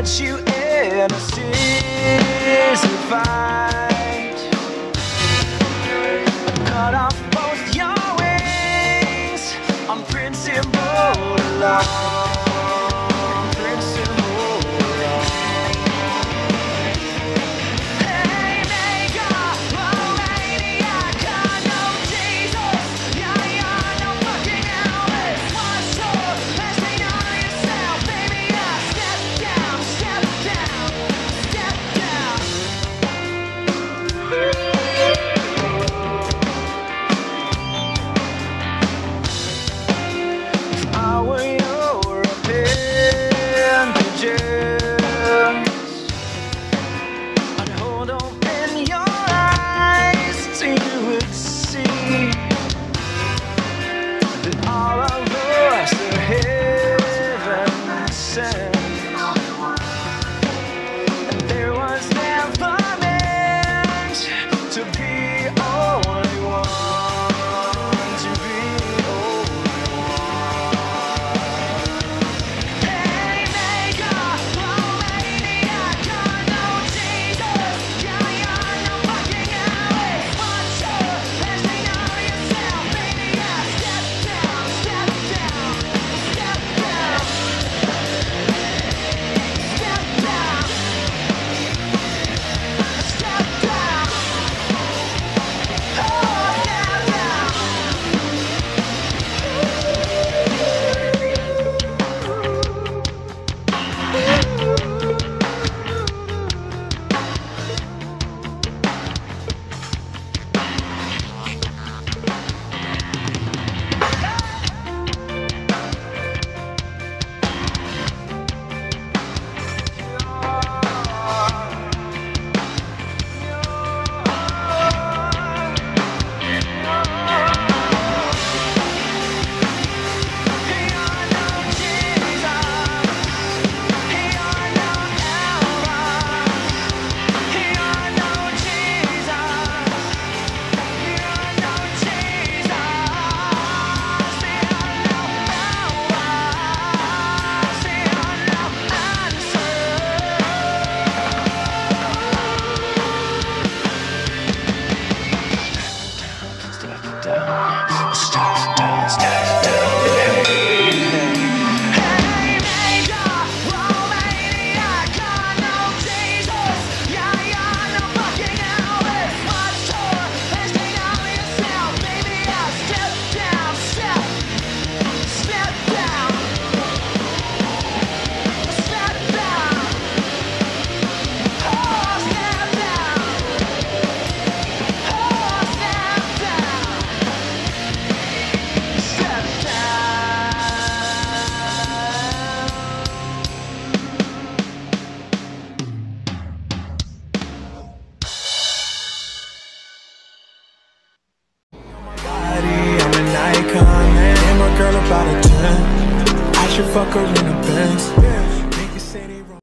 met you in a season fight. Cut off. Stop! Stop! Stop! fuck her in the banks.